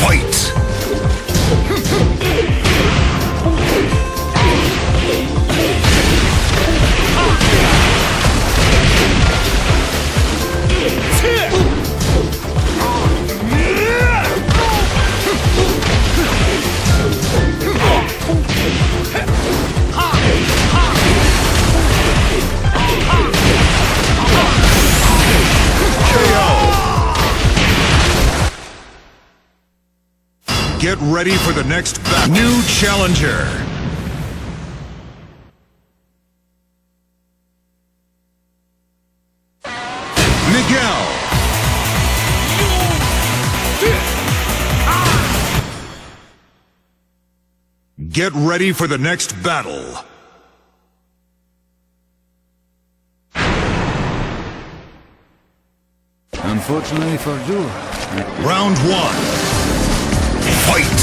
Fight! Ready for the next battle. New challenger. Miguel. Get ready for the next battle. Unfortunately for you, Round one. Fight!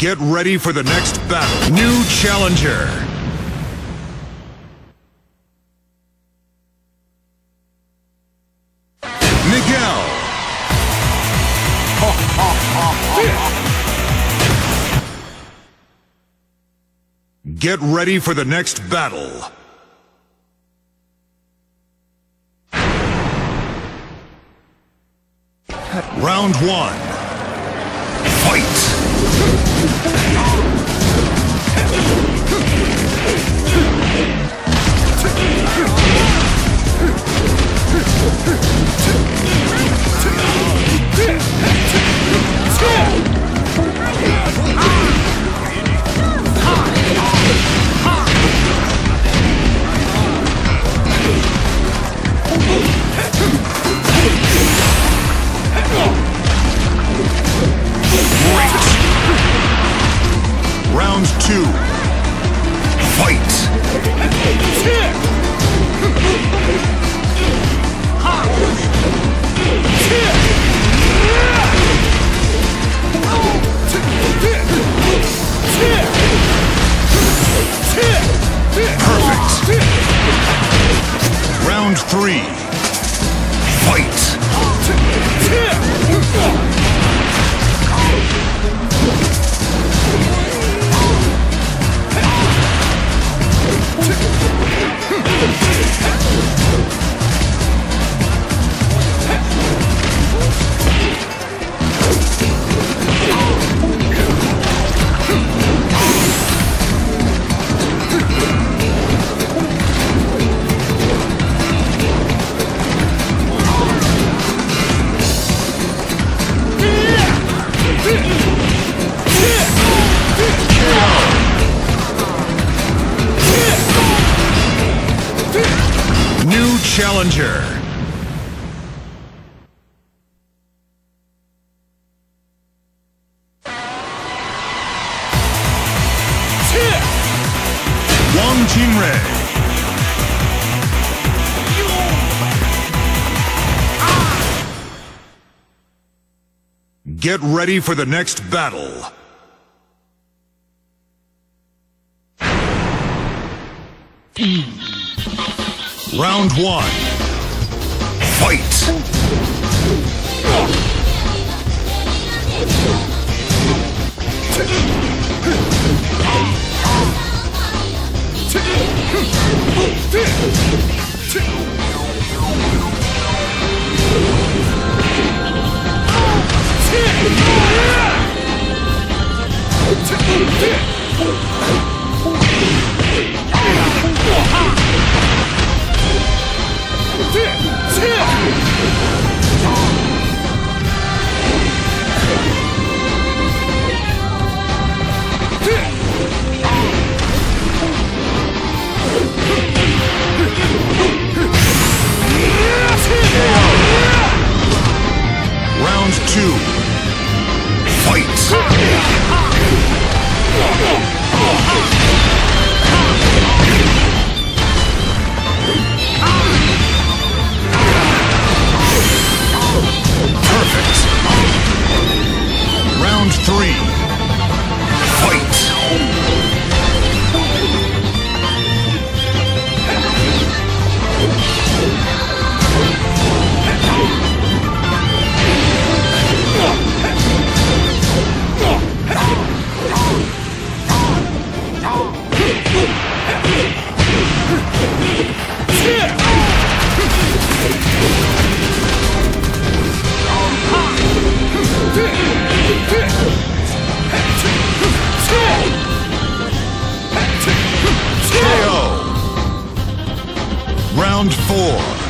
Get ready for the next battle. New challenger. Miguel. Get ready for the next battle. Round one. Fight! Oh. Yeah. Challenger. Wang Jinrei. Get ready for the next battle. Round one. Fight! Round four.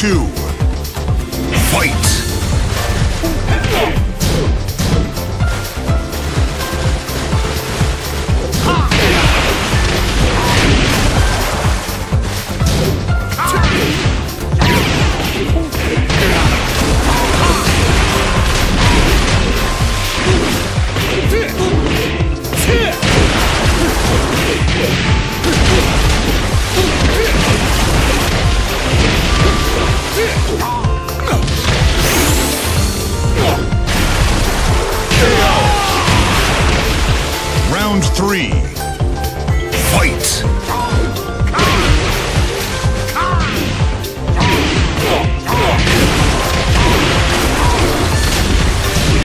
Two. Oh.